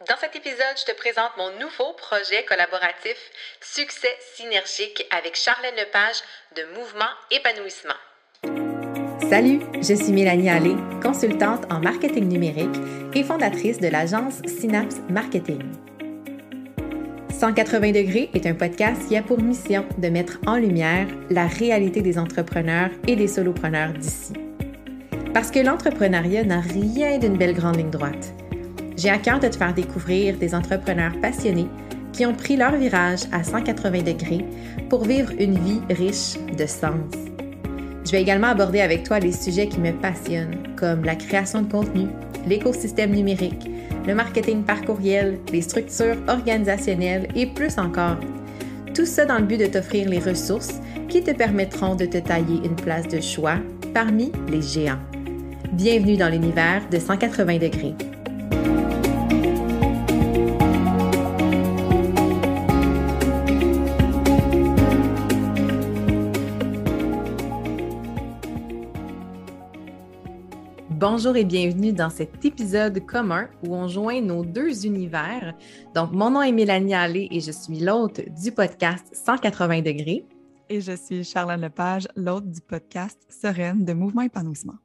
Dans cet épisode, je te présente mon nouveau projet collaboratif Succès synergique avec Charlène Lepage de Mouvement Épanouissement. Salut, je suis Mélanie Allé, consultante en marketing numérique et fondatrice de l'agence Synapse Marketing. 180 degrés est un podcast qui a pour mission de mettre en lumière la réalité des entrepreneurs et des solopreneurs d'ici. Parce que l'entrepreneuriat n'a rien d'une belle grande ligne droite. J'ai à cœur de te faire découvrir des entrepreneurs passionnés qui ont pris leur virage à 180 degrés pour vivre une vie riche de sens. Je vais également aborder avec toi les sujets qui me passionnent, comme la création de contenu, l'écosystème numérique, le marketing par courriel, les structures organisationnelles et plus encore. Tout ça dans le but de t'offrir les ressources qui te permettront de te tailler une place de choix parmi les géants. Bienvenue dans l'univers de 180 degrés. Bonjour et bienvenue dans cet épisode commun où on joint nos deux univers. Donc, mon nom est Mélanie Allé et je suis l'hôte du podcast 180 degrés. Et je suis Charlotte Lepage, l'hôte du podcast Sereine de Mouvement Épanouissement.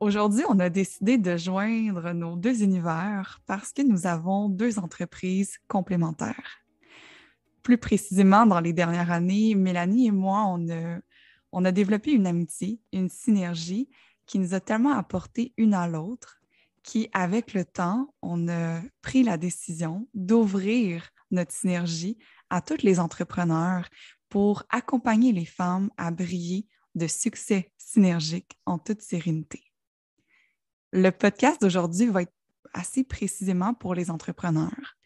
Aujourd'hui, on a décidé de joindre nos deux univers parce que nous avons deux entreprises complémentaires. Plus précisément, dans les dernières années, Mélanie et moi, on a, on a développé une amitié, une synergie qui nous a tellement apporté une à l'autre qui, avec le temps, on a pris la décision d'ouvrir notre synergie à tous les entrepreneurs pour accompagner les femmes à briller de succès synergique en toute sérénité. Le podcast d'aujourd'hui va être assez précisément pour les entrepreneurs,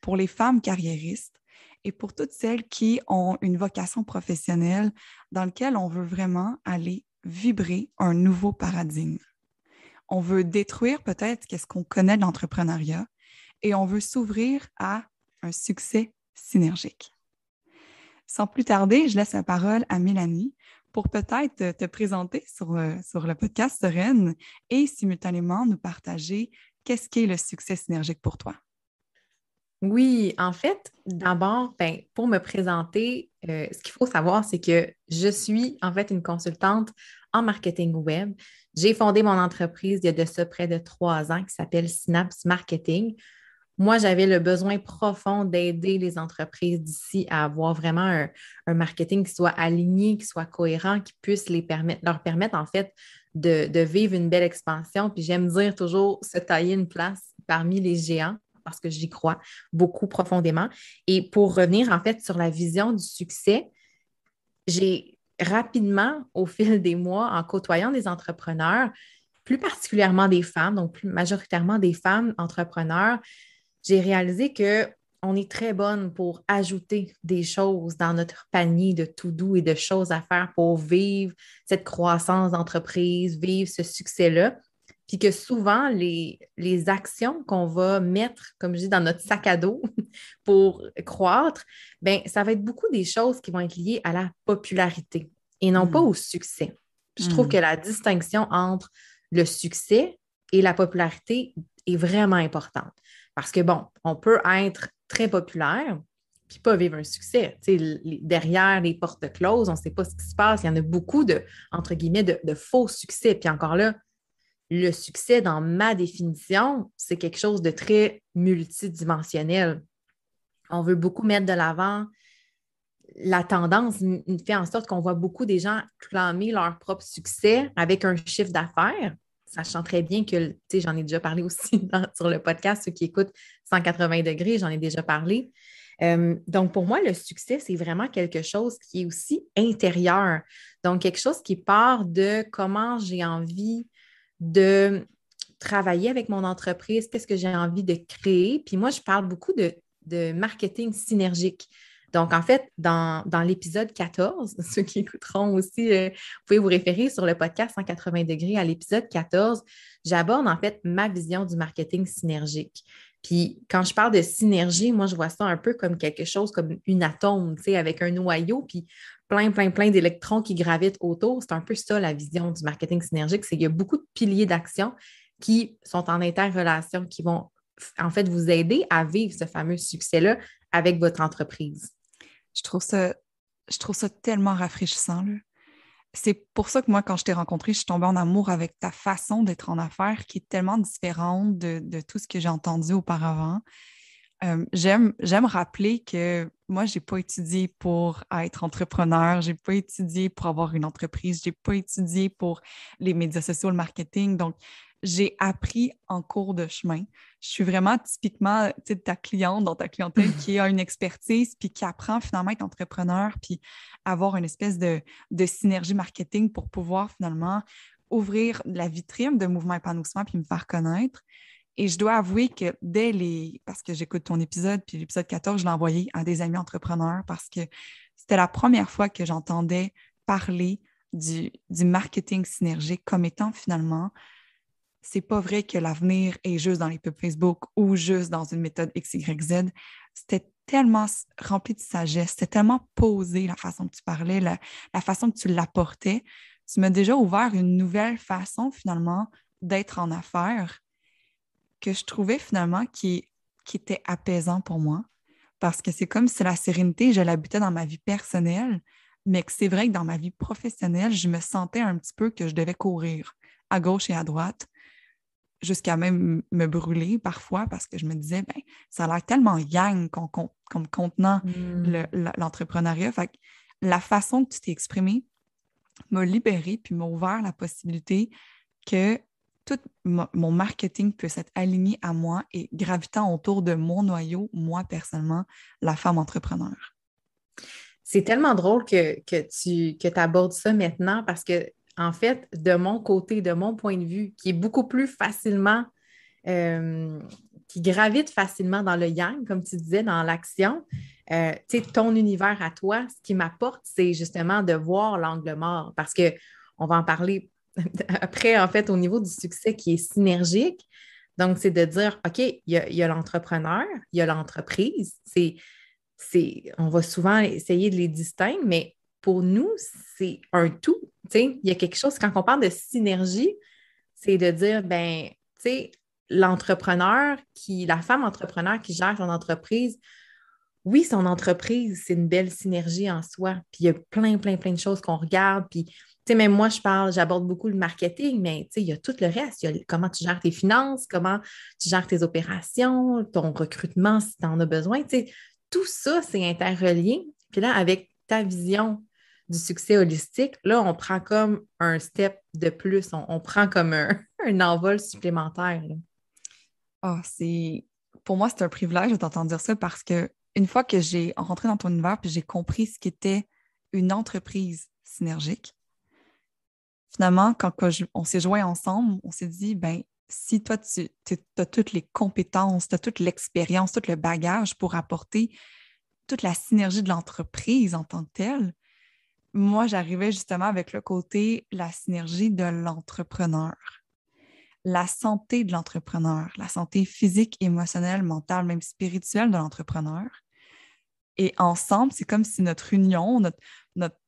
pour les femmes carriéristes et pour toutes celles qui ont une vocation professionnelle dans laquelle on veut vraiment aller vibrer un nouveau paradigme. On veut détruire peut-être qu'est-ce qu'on connaît de l'entrepreneuriat et on veut s'ouvrir à un succès synergique. Sans plus tarder, je laisse la parole à Mélanie pour peut-être te présenter sur, euh, sur le podcast Sereine et simultanément nous partager qu'est-ce qu'est le succès synergique pour toi. Oui, en fait, d'abord, ben, pour me présenter, euh, ce qu'il faut savoir, c'est que je suis en fait une consultante en marketing web. J'ai fondé mon entreprise il y a de ça près de trois ans qui s'appelle Synapse Marketing. Moi, j'avais le besoin profond d'aider les entreprises d'ici à avoir vraiment un, marketing qui soit aligné, qui soit cohérent, qui puisse leur permettre en fait de vivre une belle expansion. Puis j'aime dire toujours se tailler une place parmi les géants parce que j'y crois beaucoup profondément. Et pour revenir en fait sur la vision du succès, j'ai rapidement, au fil des mois, en côtoyant des entrepreneurs, plus particulièrement des femmes, donc plus majoritairement des femmes entrepreneurs, j'ai réalisé que on est très bonne pour ajouter des choses dans notre panier de tout doux et de choses à faire pour vivre cette croissance d'entreprise, vivre ce succès-là puis que souvent, les, les actions qu'on va mettre, comme je dis, dans notre sac à dos pour croître, bien, ça va être beaucoup des choses qui vont être liées à la popularité et non pas hmm. au succès. Je trouve hmm. que la distinction entre le succès et la popularité est vraiment importante. Parce que, bon, on peut être très populaire, puis pas vivre un succès. derrière les portes closes, on ne sait pas ce qui se passe. Il y en a beaucoup de, entre guillemets, de, de faux succès. Puis encore là, le succès, dans ma définition, c'est quelque chose de très multidimensionnel. On veut beaucoup mettre de l'avant la tendance fait en sorte qu'on voit beaucoup des gens clamer leur propre succès avec un chiffre d'affaires, sachant très bien que, tu sais, j'en ai déjà parlé aussi sur le podcast, ceux qui écoutent 180 degrés, j'en ai déjà parlé. Euh, donc, pour moi, le succès, c'est vraiment quelque chose qui est aussi intérieur. Donc, quelque chose qui part de comment j'ai envie de travailler avec mon entreprise, qu'est-ce que j'ai envie de créer. Puis moi, je parle beaucoup de, marketing synergique. Donc, en fait, dans, l'épisode 14, ceux qui écouteront aussi, euh, vous pouvez vous référer sur le podcast 180 degrés à l'épisode 14, j'aborde en fait ma vision du marketing synergique. Puis quand je parle de synergie, moi, je vois ça un peu comme quelque chose comme une atome, tu sais, avec un noyau, puis plein, plein, plein d'électrons qui gravitent autour. C'est un peu ça la vision du marketing synergique, c'est qu'il y a beaucoup de piliers d'action qui sont en interrelation, qui vont en fait, vous aider à vivre ce fameux succès-là avec votre entreprise. Je trouve ça, je trouve ça tellement rafraîchissant. C'est pour ça que moi, quand je t'ai rencontré, je suis tombée en amour avec ta façon d'être en affaires qui est tellement différente de, tout ce que j'ai entendu auparavant. Euh, j'aime, rappeler que moi, je n'ai pas étudié pour être entrepreneur, je n'ai pas étudié pour avoir une entreprise, je n'ai pas étudié pour les médias sociaux, le marketing. Donc, j'ai appris en cours de chemin. Je suis vraiment typiquement ta cliente dans ta clientèle qui a une expertise puis qui apprend finalement à être entrepreneur puis avoir une espèce de, synergie marketing pour pouvoir finalement ouvrir la vitrine de Mouvement Épanouissement puis me faire connaître. Et je dois avouer que dès les. Parce que j'écoute ton épisode, puis l'épisode 14, je l'ai envoyé à des amis entrepreneurs parce que c'était la première fois que j'entendais parler du, du marketing synergique comme étant finalement c'est pas vrai que l'avenir est juste dans les pubs Facebook ou juste dans une méthode XYZ. C'était tellement rempli de sagesse, c'était tellement posé la façon que tu parlais, la, façon que tu l'apportais. Tu m'as déjà ouvert une nouvelle façon finalement d'être en affaires que je trouvais finalement qui, qui était apaisant pour moi. Parce que c'est comme si la sérénité, je l'habitais dans ma vie personnelle, mais que c'est vrai que dans ma vie professionnelle, je me sentais un petit peu que je devais courir à gauche et à droite jusqu'à même me brûler parfois parce que je me disais, ben, ça a l'air tellement yang comme contenant mmh. l'entrepreneuriat. la façon que tu t'es exprimé m'a libérée puis m'a ouvert la possibilité que tout mon marketing puisse être aligné à moi et gravitant autour de mon noyau, moi personnellement, la femme entrepreneur. C'est tellement drôle que, que tu que abordes ça maintenant parce que en fait, de mon côté, de mon point de vue, qui est beaucoup plus facilement, euh, qui gravite facilement dans le yang, comme tu disais, dans l'action. Euh, ton univers à toi, ce qui m'apporte, c'est justement de voir l'angle mort parce qu'on va en parler après, en fait, au niveau du succès qui est synergique. Donc, c'est de dire, OK, il y a, l'entrepreneur, il y a l'entreprise. C'est, on va souvent essayer de les distinguer, mais pour nous, c'est un tout. il y a quelque chose, quand on parle de synergie, c'est de dire, ben, tu sais, l'entrepreneur qui, la femme entrepreneur qui gère son entreprise, oui, son entreprise, c'est une belle synergie en soi. Puis il y a plein, plein, plein de choses qu'on regarde. Puis, sais, même moi, je parle, j'aborde beaucoup le marketing, mais il y a tout le reste. Il y a comment tu gères tes finances, comment tu gères tes opérations, ton recrutement si tu en as besoin. Tu sais, tout ça, c'est interrelié. Puis là, avec ta vision du succès holistique, là, on prend comme un step de plus, on, prend comme un, envol supplémentaire. Ah, c'est pour moi, c'est un privilège de t'entendre dire ça parce que une fois que j'ai rentré dans ton univers puis j'ai compris ce qu'était une entreprise synergique, finalement, quand, on s'est joints ensemble, on s'est dit, ben si toi, tu as toutes les compétences, tu as toute l'expérience, tout le bagage pour apporter toute la synergie de l'entreprise en tant que telle, moi, j'arrivais justement avec le côté, la synergie de l'entrepreneur, la santé de l'entrepreneur, la santé physique, émotionnelle, mentale, même spirituelle de l'entrepreneur. Et ensemble, c'est comme si notre union, notre,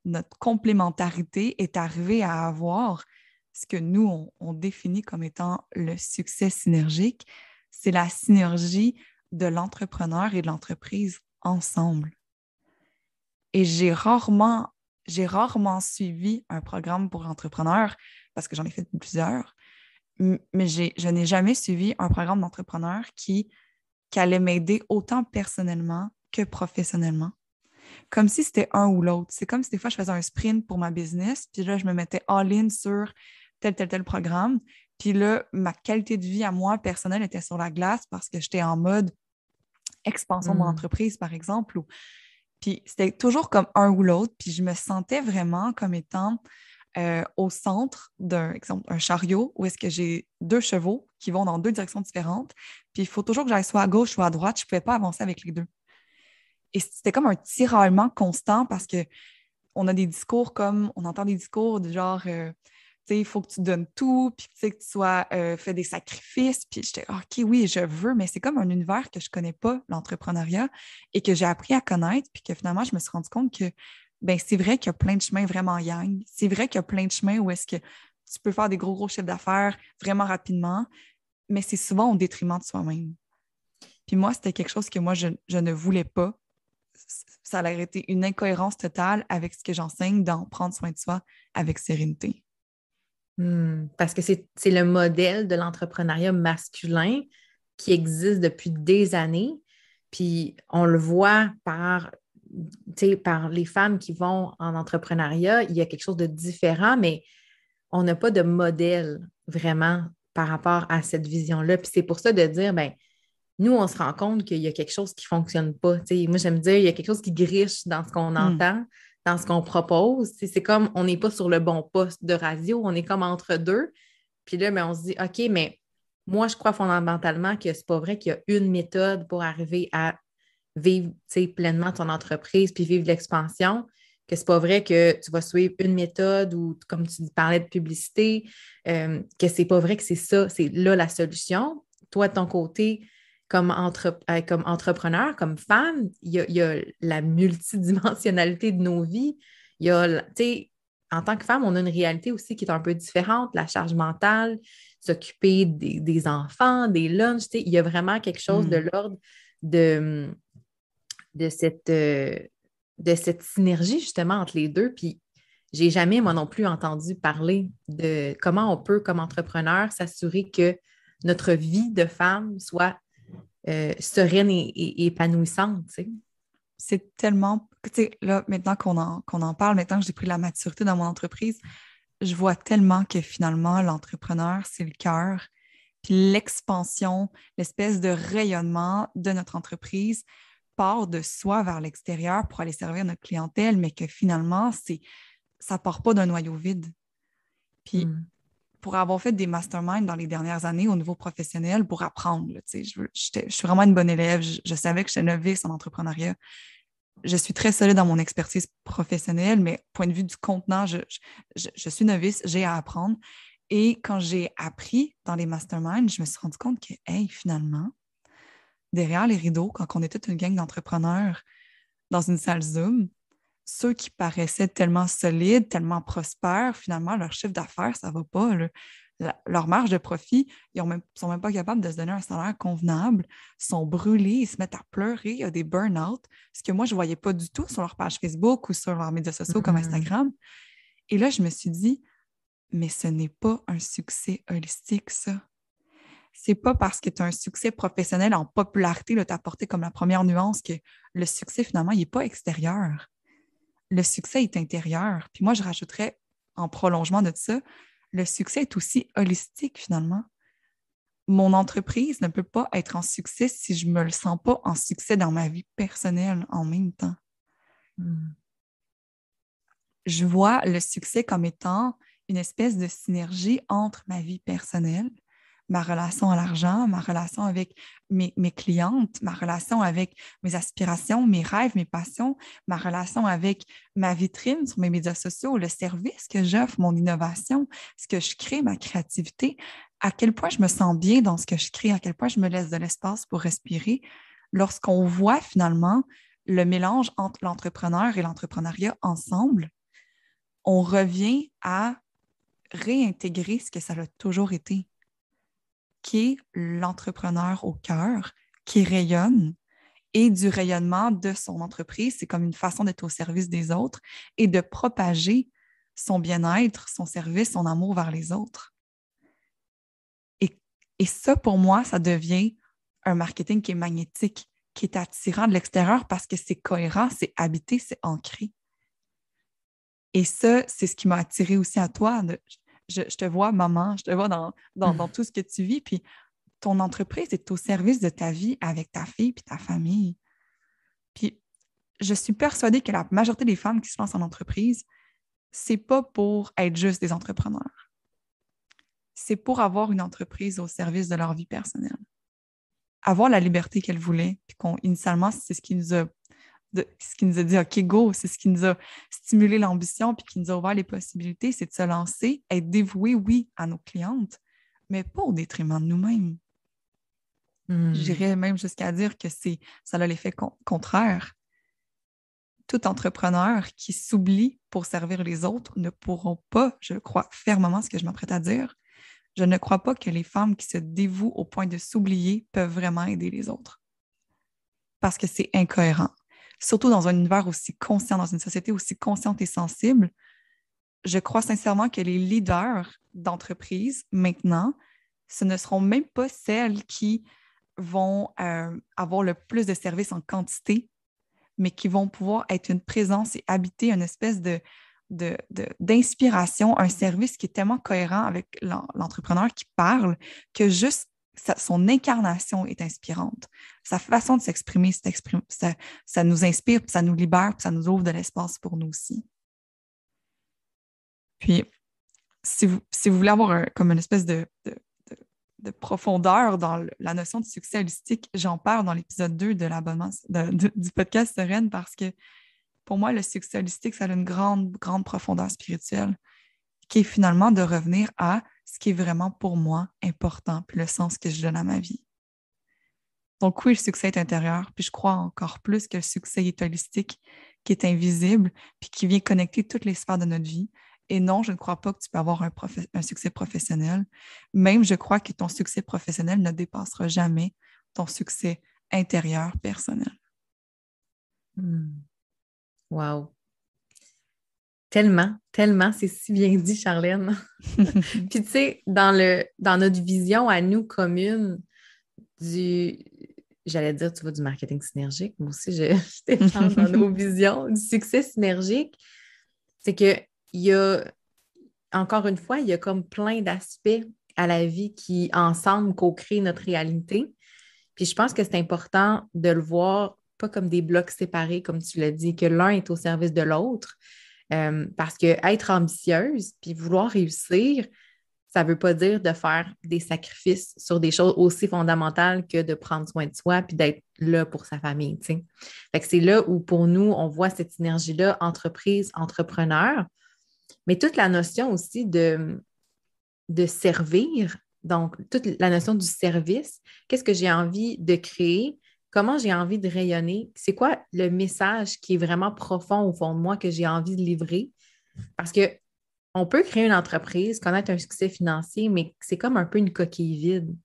notre, complémentarité est arrivée à avoir ce que nous, on définit comme étant le succès synergique. C'est la synergie de l'entrepreneur et de l'entreprise ensemble. Et j'ai rarement j'ai rarement suivi un programme pour entrepreneurs parce que j'en ai fait plusieurs, mais je n'ai jamais suivi un programme d'entrepreneur qui, qui allait m'aider autant personnellement que professionnellement. Comme si c'était un ou l'autre. C'est comme si des fois je faisais un sprint pour ma business, puis là je me mettais all-in sur tel, tel, tel programme. Puis là, ma qualité de vie à moi personnelle était sur la glace parce que j'étais en mode expansion de mon mmh. entreprise, par exemple, ou puis c'était toujours comme un ou l'autre. Puis je me sentais vraiment comme étant euh, au centre d'un exemple, un chariot où est-ce que j'ai deux chevaux qui vont dans deux directions différentes. Puis il faut toujours que j'aille soit à gauche, soit à droite. Je ne pouvais pas avancer avec les deux. Et c'était comme un tiraillement constant parce que on a des discours comme, on entend des discours du genre, euh, il faut que tu donnes tout, puis que tu sois euh, fait des sacrifices. Puis j'étais, OK, oui, je veux, mais c'est comme un univers que je connais pas, l'entrepreneuriat, et que j'ai appris à connaître, puis que finalement, je me suis rendu compte que ben, c'est vrai qu'il y a plein de chemins vraiment yang. C'est vrai qu'il y a plein de chemins où est-ce que tu peux faire des gros, gros chiffres d'affaires vraiment rapidement, mais c'est souvent au détriment de soi-même. Puis moi, c'était quelque chose que moi, je, ne voulais pas. Ça a été une incohérence totale avec ce que j'enseigne dans prendre soin de soi avec sérénité. Hmm, parce que c'est le modèle de l'entrepreneuriat masculin qui existe depuis des années. Puis on le voit par, par les femmes qui vont en entrepreneuriat, il y a quelque chose de différent, mais on n'a pas de modèle vraiment par rapport à cette vision-là. Puis c'est pour ça de dire, ben nous, on se rend compte qu'il y a quelque chose qui ne fonctionne pas. moi, j'aime dire, il y a quelque chose qui griche dans ce qu'on hmm. entend, dans ce qu'on propose. c'est comme on n'est pas sur le bon poste de radio, on est comme entre deux. Puis là, ben, on se dit, OK, mais moi, je crois fondamentalement que ce n'est pas vrai qu'il y a une méthode pour arriver à vivre pleinement ton entreprise puis vivre l'expansion que c'est pas vrai que tu vas suivre une méthode ou, comme tu parlais de publicité, euh, que c'est pas vrai que c'est ça, c'est là la solution. Toi, de ton côté, comme, euh, comme entrepreneur, comme femme, il y, a, la multidimensionnalité de nos vies. Il y a, en tant que femme, on a une réalité aussi qui est un peu différente, la charge mentale, s'occuper des, enfants, des lunchs, il y a vraiment quelque chose de hmm. l'ordre de, de cette... Euh, de cette synergie justement entre les deux. Puis j'ai jamais, moi non plus, entendu parler de comment on peut, comme entrepreneur, s'assurer que notre vie de femme soit euh, sereine et, épanouissante. C'est tellement. Là, maintenant qu'on en, en parle, maintenant que j'ai pris la maturité dans mon entreprise, je vois tellement que finalement, l'entrepreneur, c'est le cœur. Puis l'expansion, l'espèce de rayonnement de notre entreprise, part de soi vers l'extérieur pour aller servir notre clientèle, mais que finalement, c'est ça part pas d'un noyau vide. Puis, hmm. Pour avoir fait des masterminds dans les dernières années au niveau professionnel, pour apprendre, je, je, suis vraiment une bonne élève, je, savais que j'étais novice en entrepreneuriat. Je suis très solide dans mon expertise professionnelle, mais point de vue du contenant, je, je suis novice, j'ai à apprendre. Et quand j'ai appris dans les masterminds, je me suis rendu compte que, hey, finalement, derrière les rideaux, quand on était une gang d'entrepreneurs dans une salle Zoom, ceux qui paraissaient tellement solides, tellement prospères, finalement, leur chiffre d'affaires, ça ne va pas. leur marge de profit, ils ne sont même pas capables de se donner un salaire convenable, sont brûlés, ils se mettent à pleurer, il y a des burn-out, ce que moi, je ne voyais pas du tout sur leur page Facebook ou sur leurs médias sociaux comme mm-hmm. Instagram. Et là, je me suis dit, mais ce n'est pas un succès holistique, ça c'est pas parce que tu as un succès professionnel en popularité, tu as apporté comme la première nuance que le succès, finalement, il n'est pas extérieur. Le succès est intérieur. Puis moi, je rajouterais en prolongement de ça, le succès est aussi holistique, finalement. Mon entreprise ne peut pas être en succès si je ne me le sens pas en succès dans ma vie personnelle en même temps. Hmm. Je vois le succès comme étant une espèce de synergie entre ma vie personnelle, ma relation à l'argent, ma relation avec mes, clientes, ma relation avec mes aspirations, mes rêves, mes passions, ma relation avec ma vitrine sur mes médias sociaux, le service que j'offre, mon innovation, ce que je crée, ma créativité, à quel point je me sens bien dans ce que je crée, à quel point je me laisse de l'espace pour respirer. Lorsqu'on voit finalement le mélange entre l'entrepreneur et l'entrepreneuriat ensemble, on revient à réintégrer ce que ça a toujours été qui est l'entrepreneur au cœur, qui rayonne et du rayonnement de son entreprise. C'est comme une façon d'être au service des autres et de propager son bien-être, son service, son amour vers les autres. Et, et ça, pour moi, ça devient un marketing qui est magnétique, qui est attirant de l'extérieur parce que c'est cohérent, c'est habité, c'est ancré. Et ça, c'est ce qui m'a attiré aussi à toi. Je, te vois maman, je te vois dans, dans, tout ce que tu vis, puis ton entreprise est au service de ta vie avec ta fille puis ta famille. Puis je suis persuadée que la majorité des femmes qui se lancent en entreprise, c'est pas pour être juste des entrepreneurs. C'est pour avoir une entreprise au service de leur vie personnelle. Avoir la liberté qu'elles voulaient, puis qu'initialement, c'est ce qui nous a ce qui nous a dit OK, go, c'est ce qui nous a stimulé l'ambition puis qui nous a ouvert les possibilités, c'est de se lancer, être dévoué, oui, à nos clientes, mais pas au détriment de nous-mêmes. Hmm. J'irais même jusqu'à dire que c'est ça a l'effet contraire. Tout entrepreneur qui s'oublie pour servir les autres ne pourront pas, je crois fermement ce que je m'apprête à dire, je ne crois pas que les femmes qui se dévouent au point de s'oublier peuvent vraiment aider les autres. parce que c'est incohérent. Surtout dans un univers aussi conscient, dans une société aussi consciente et sensible, je crois sincèrement que les leaders d'entreprise maintenant, ce ne seront même pas celles qui vont euh, avoir le plus de services en quantité, mais qui vont pouvoir être une présence et habiter une espèce de, d'inspiration, un service qui est tellement cohérent avec l'entrepreneur qui parle que juste son incarnation est inspirante. Sa façon de s'exprimer, ça, nous inspire, ça nous libère, ça nous ouvre de l'espace pour nous aussi. Puis, si vous, si vous voulez avoir comme une espèce de, de, profondeur dans la notion de succès holistique, j'en parle dans l'épisode 2 de l'abonnement du podcast Sereine parce que pour moi, le succès holistique, ça a une grande, grande profondeur spirituelle qui est finalement de revenir à ce qui est vraiment pour moi important, puis le sens que je donne à ma vie. Donc oui, le succès est intérieur, puis je crois encore plus que le succès est holistique, qui est invisible, puis qui vient connecter toutes les sphères de notre vie, et non, je ne crois pas que tu peux avoir un, succès professionnel. Même, je crois que ton succès professionnel ne dépassera jamais ton succès intérieur personnel. Hmm. Wow. Tellement, tellement, c'est si bien dit, Charlène. Puis tu sais, dans, le, dans notre vision à nous commune du, j'allais dire, tu vois, du marketing synergique, moi aussi, je, je dans nos visions du succès synergique, c'est que il y a, encore une fois, il y a comme plein d'aspects à la vie qui, ensemble, co-créent notre réalité. Puis je pense que c'est important de le voir pas comme des blocs séparés, comme tu l'as dit, que l'un est au service de l'autre. Euh, parce que être ambitieuse puis vouloir réussir, ça ne veut pas dire de faire des sacrifices sur des choses aussi fondamentales que de prendre soin de soi puis d'être là pour sa famille. c'est là où, pour nous, on voit cette synergie-là, entreprise, entrepreneur, mais toute la notion aussi de, de servir, donc toute la notion du service, qu'est-ce que j'ai envie de créer, comment j'ai envie de rayonner, c'est quoi le message qui est vraiment profond au fond de moi que j'ai envie de livrer? Parce que on peut créer une entreprise, connaître un succès financier, mais c'est comme un peu une coquille vide.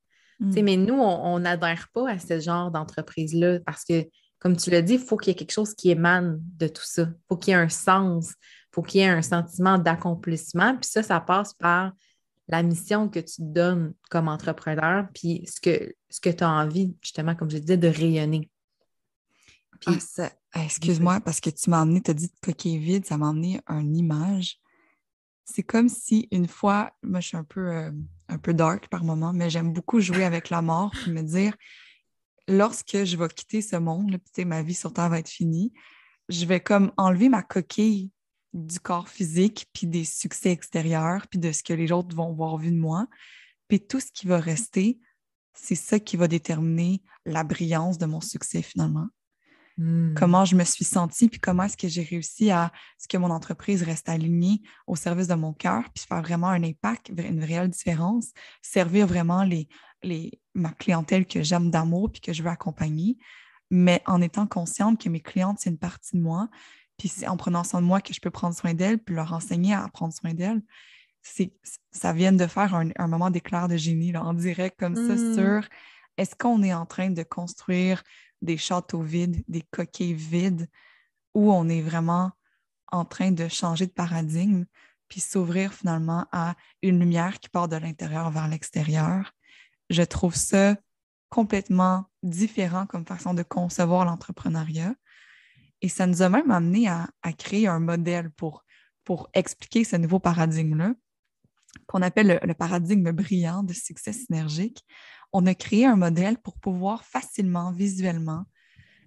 Mm. Mais nous, on n'adhère pas à ce genre d'entreprise-là parce que, comme tu l'as dit, il faut qu'il y ait quelque chose qui émane de tout ça. Il faut qu'il y ait un sens faut qu'il y ait un sentiment d'accomplissement. Puis ça, ça passe par la mission que tu te donnes comme entrepreneur, puis ce que, ce que tu as envie, justement, comme je disais, de rayonner. Puis, ah, excuse-moi, parce que tu m'as amené, tu as dit coquille vide, ça m'a amené une image. C'est comme si une fois, moi je suis un peu, euh, un peu dark par moment, mais j'aime beaucoup jouer avec la mort, puis me dire, lorsque je vais quitter ce monde, puis ma vie sur Terre va être finie, je vais comme enlever ma coquille du corps physique, puis des succès extérieurs, puis de ce que les autres vont voir vu de moi. Puis tout ce qui va rester, c'est ça qui va déterminer la brillance de mon succès finalement. Hmm. Comment je me suis sentie, puis comment est-ce que j'ai réussi à ce que mon entreprise reste alignée au service de mon cœur, puis faire vraiment un impact, une réelle différence, servir vraiment les, les, ma clientèle que j'aime d'amour, puis que je veux accompagner, mais en étant consciente que mes clientes, c'est une partie de moi, puis c'est en prenant soin de moi que je peux prendre soin d'elle, puis leur enseigner à prendre soin d'elle. Ça vient de faire un, moment d'éclair de génie, là, en direct comme ça, mmh. sur est-ce qu'on est en train de construire des châteaux vides, des coquilles vides, ou on est vraiment en train de changer de paradigme, puis s'ouvrir finalement à une lumière qui part de l'intérieur vers l'extérieur? Je trouve ça complètement différent comme façon de concevoir l'entrepreneuriat. Et ça nous a même amené à, créer un modèle pour, pour expliquer ce nouveau paradigme-là, qu'on appelle le, paradigme brillant de succès synergique. On a créé un modèle pour pouvoir facilement, visuellement,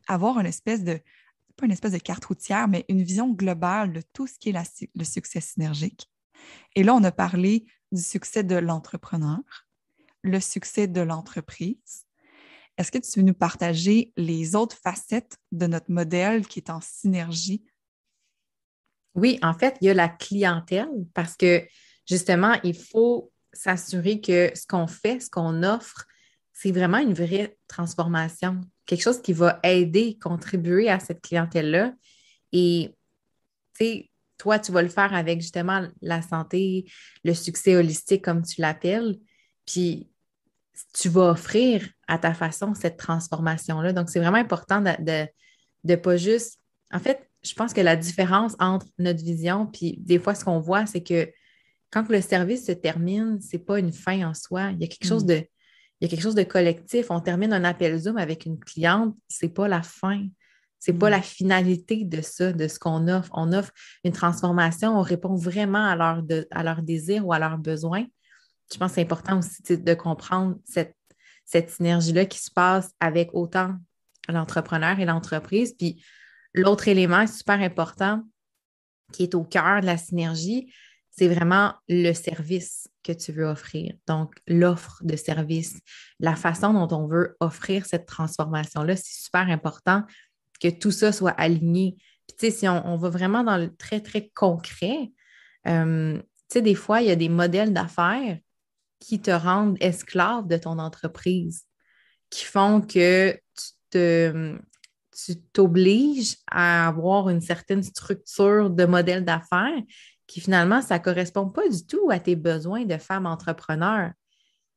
avoir une espèce de, pas une espèce de carte routière, mais une vision globale de tout ce qui est le succès synergique. Et là, on a parlé du succès de l'entrepreneur, le succès de l'entreprise, est-ce que tu veux nous partager les autres facettes de notre modèle qui est en synergie? Oui, en fait, il y a la clientèle parce que justement, il faut s'assurer que ce qu'on fait, ce qu'on offre, c'est vraiment une vraie transformation, quelque chose qui va aider, contribuer à cette clientèle-là. Et tu sais, toi, tu vas le faire avec justement la santé, le succès holistique, comme tu l'appelles. Puis tu vas offrir à ta façon cette transformation-là. Donc, c'est vraiment important de ne pas juste. En fait, je pense que la différence entre notre vision, puis des fois, ce qu'on voit, c'est que quand le service se termine, ce n'est pas une fin en soi. Il y a quelque chose mm. de. Il y a quelque chose de collectif. On termine un appel Zoom avec une cliente, ce n'est pas la fin. Ce n'est pas mm. la finalité de ça, de ce qu'on offre. On offre une transformation, on répond vraiment à leurs leur désirs ou à leurs besoins. Je pense que c'est important aussi de comprendre cette, cette synergie-là qui se passe avec autant l'entrepreneur et l'entreprise. Puis l'autre élément super important qui est au cœur de la synergie, c'est vraiment le service que tu veux offrir. Donc, l'offre de service, la façon dont on veut offrir cette transformation-là, c'est super important que tout ça soit aligné. Puis, tu si on, va vraiment dans le très, très concret, euh, tu sais, des fois, il y a des modèles d'affaires qui te rendent esclave de ton entreprise, qui font que tu t'obliges à avoir une certaine structure de modèle d'affaires qui finalement, ça ne correspond pas du tout à tes besoins de femme entrepreneur.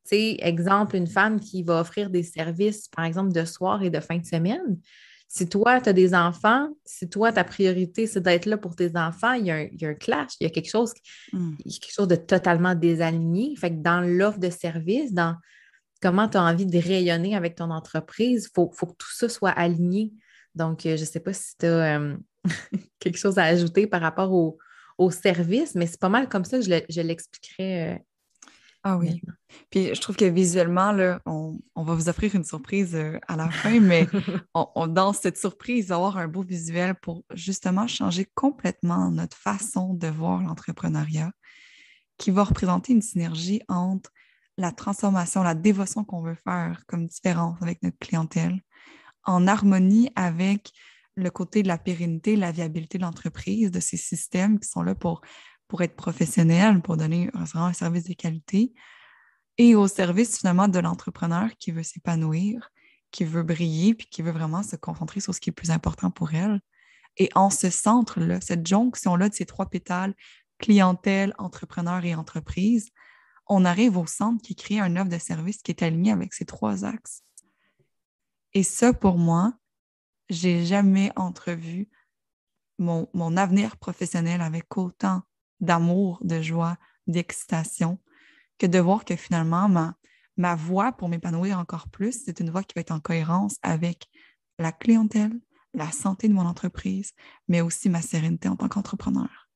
Tu exemple, une femme qui va offrir des services, par exemple, de soir et de fin de semaine. Si toi, tu as des enfants, si toi, ta priorité, c'est d'être là pour tes enfants, il y, a un, clash, il y a quelque chose, hmm. quelque chose de totalement désaligné. Fait que dans l'offre de service, dans comment tu as envie de rayonner avec ton entreprise, il faut, faut, que tout ça soit aligné. Donc, euh, je ne sais pas si tu as euh, quelque chose à ajouter par rapport au, service, mais c'est pas mal comme ça que je l'expliquerai. Euh, ah oui. Puis je trouve que visuellement, là, on, va vous offrir une surprise à la fin, mais on, dans cette surprise, il va y avoir un beau visuel pour justement changer complètement notre façon de voir l'entrepreneuriat, qui va représenter une synergie entre la transformation, la dévotion qu'on veut faire comme différence avec notre clientèle, en harmonie avec le côté de la pérennité, la viabilité de l'entreprise, de ces systèmes qui sont là pour, pour être professionnels, pour donner un service de qualité, et au service finalement de l'entrepreneur qui veut s'épanouir, qui veut briller, puis qui veut vraiment se concentrer sur ce qui est plus important pour elle. Et en ce centre-là, cette jonction-là de ces trois pétales, clientèle, entrepreneur et entreprise, on arrive au centre qui crée un offre de service qui est aligné avec ces trois axes. Et ça, pour moi, j'ai jamais entrevu mon, mon, avenir professionnel avec autant d'amour, de joie, d'excitation, que de voir que finalement, ma, ma voix pour m'épanouir encore plus, c'est une voix qui va être en cohérence avec la clientèle, la santé de mon entreprise, mais aussi ma sérénité en tant qu'entrepreneur.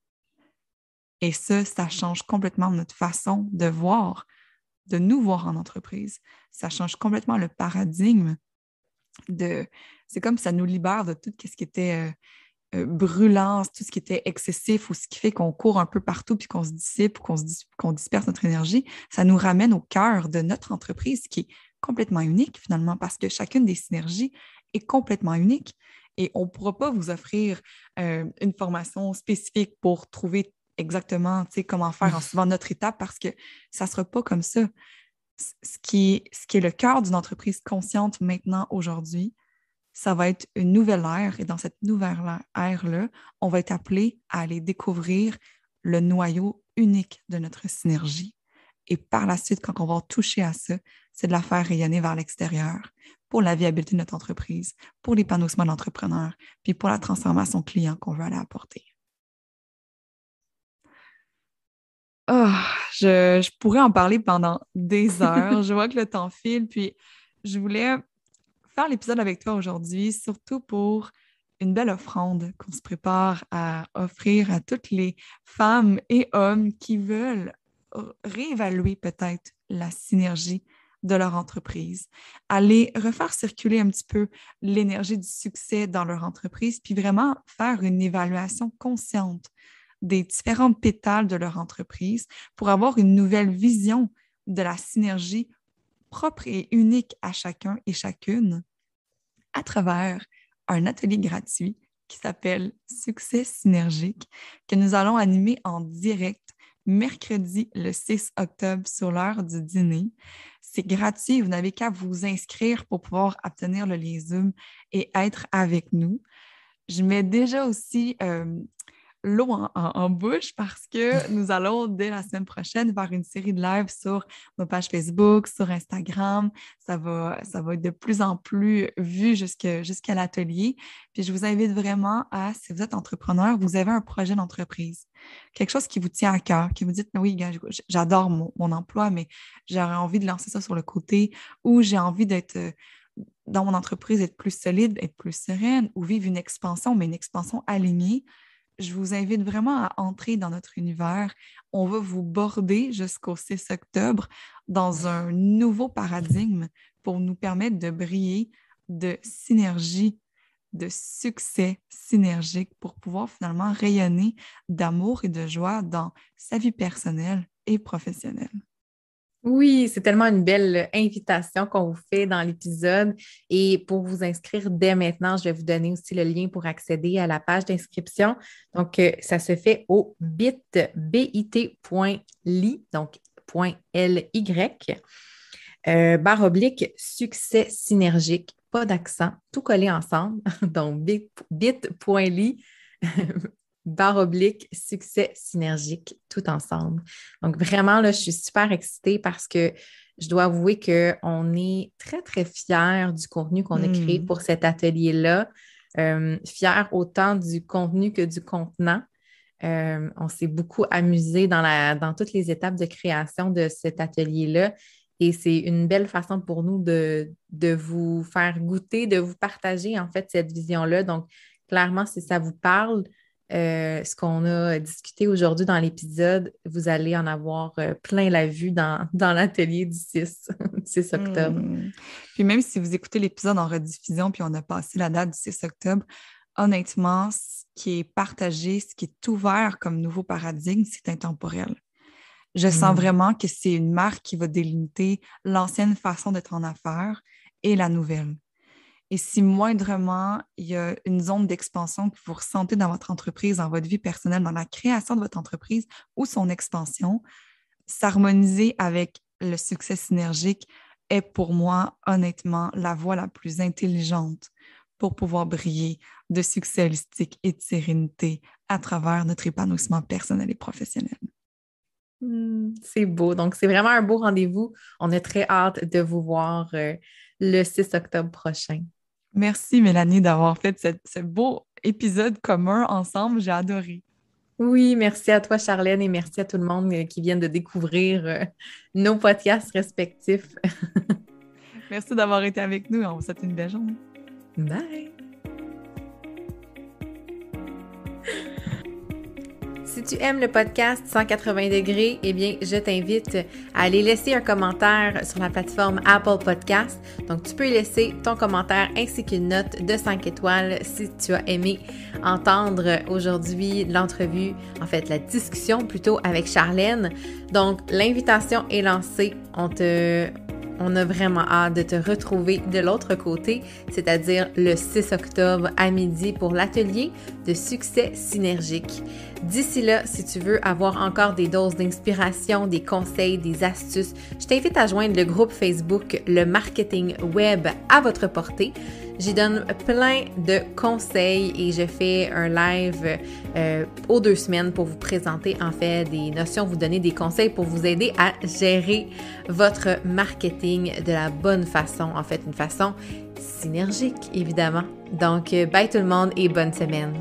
Et ça, ça change complètement notre façon de voir, de nous voir en entreprise. Ça change complètement le paradigme de. C'est comme ça nous libère de tout ce qui était euh, euh, brûlant, tout ce qui était excessif ou ce qui fait qu'on court un peu partout puis qu'on se dissipe, qu'on, qu'on disperse notre énergie. Ça nous ramène au cœur de notre entreprise qui est complètement unique finalement parce que chacune des synergies est complètement unique. Et on ne pourra pas vous offrir euh, une formation spécifique pour trouver exactement comment faire en suivant notre étape parce que ça ne sera pas comme ça ce qui, ce qui est le cœur d'une entreprise consciente maintenant, aujourd'hui, ça va être une nouvelle ère. Et dans cette nouvelle ère-là, on va être appelé à aller découvrir le noyau unique de notre synergie. Et par la suite, quand on va toucher à ça, c'est de la faire rayonner vers l'extérieur pour la viabilité de notre entreprise, pour l'épanouissement de l'entrepreneur, puis pour la transformation client qu'on veut aller apporter. Oh, je, pourrais en parler pendant des heures. je vois que le temps file. Puis, je voulais faire l'épisode avec toi aujourd'hui, surtout pour une belle offrande qu'on se prépare à offrir à toutes les femmes et hommes qui veulent réévaluer peut-être la synergie de leur entreprise, aller refaire circuler un petit peu l'énergie du succès dans leur entreprise, puis vraiment faire une évaluation consciente des différentes pétales de leur entreprise pour avoir une nouvelle vision de la synergie propre et unique à chacun et chacune à travers un atelier gratuit qui s'appelle Succès synergique que nous allons animer en direct mercredi le 6 octobre sur l'heure du dîner. C'est gratuit, vous n'avez qu'à vous inscrire pour pouvoir obtenir le lien Zoom et être avec nous. Je mets déjà aussi euh, l'eau en, bouche parce que nous allons, dès la semaine prochaine, faire une série de lives sur nos pages Facebook, sur Instagram. Ça va, ça va être de plus en plus vu jusqu'à l'atelier. Puis je vous invite vraiment à, si vous êtes entrepreneur, vous avez un projet d'entreprise, quelque chose qui vous tient à cœur, qui vous dit, oui, j'adore mon, mon emploi, mais j'aurais envie de lancer ça sur le côté ou j'ai envie d'être dans mon entreprise, être plus solide, être plus sereine ou vivre une expansion, mais une expansion alignée, je vous invite vraiment à entrer dans notre univers. On va vous border jusqu'au 6 octobre dans un nouveau paradigme pour nous permettre de briller de synergie, de succès synergique pour pouvoir finalement rayonner d'amour et de joie dans sa vie personnelle et professionnelle. Oui, c'est tellement une belle invitation qu'on vous fait dans l'épisode. Et pour vous inscrire dès maintenant, je vais vous donner aussi le lien pour accéder à la page d'inscription. Donc, euh, ça se fait au bit.ly, donc .ly, euh, barre oblique succès synergique, pas d'accent, tout collé ensemble. Donc, bit.ly barre oblique succès synergique tout ensemble. Donc vraiment, là, je suis super excitée parce que je dois avouer qu'on est très, très fiers du contenu qu'on a créé hmm. pour cet atelier-là. Euh, fiers autant du contenu que du contenant. Euh, on s'est beaucoup amusé dans, la, dans toutes les étapes de création de cet atelier-là. Et c'est une belle façon pour nous de, de vous faire goûter, de vous partager en fait cette vision-là. Donc, clairement, si ça vous parle, euh, ce qu'on a discuté aujourd'hui dans l'épisode, vous allez en avoir euh, plein la vue dans, l'atelier du 6, 6 octobre. Hmm. Puis même si vous écoutez l'épisode en rediffusion, puis on a passé la date du 6 octobre, honnêtement, ce qui est partagé, ce qui est ouvert comme nouveau paradigme, c'est intemporel. Je sens hmm. vraiment que c'est une marque qui va délimiter l'ancienne façon d'être en affaires et la nouvelle. Et si moindrement, il y a une zone d'expansion que vous ressentez dans votre entreprise, dans votre vie personnelle, dans la création de votre entreprise ou son expansion, s'harmoniser avec le succès synergique est pour moi, honnêtement, la voie la plus intelligente pour pouvoir briller de succès holistique et de sérénité à travers notre épanouissement personnel et professionnel. Hmm, c'est beau. Donc, c'est vraiment un beau rendez-vous. On est très hâte de vous voir euh, le 6 octobre prochain. Merci Mélanie d'avoir fait ce, beau épisode commun ensemble. J'ai adoré. Oui, merci à toi Charlène et merci à tout le monde euh, qui vient de découvrir euh, nos podcasts respectifs. merci d'avoir été avec nous. On vous souhaite une belle journée. Bye. Si tu aimes le podcast 180 degrés, eh bien, je t'invite à aller laisser un commentaire sur la plateforme Apple Podcast. Donc, tu peux laisser ton commentaire ainsi qu'une note de 5 étoiles si tu as aimé entendre aujourd'hui l'entrevue, en fait, la discussion plutôt avec Charlène. Donc, l'invitation est lancée. On on a vraiment hâte de te retrouver de l'autre côté, c'est-à-dire le 6 octobre à midi pour l'atelier de succès synergique. D'ici là, si tu veux avoir encore des doses d'inspiration, des conseils, des astuces, je t'invite à joindre le groupe Facebook Le Marketing Web à votre portée. J'y donne plein de conseils et je fais un live euh, aux deux semaines pour vous présenter en fait des notions, vous donner des conseils pour vous aider à gérer votre marketing de la bonne façon, en fait une façon synergique évidemment. Donc, bye tout le monde et bonne semaine.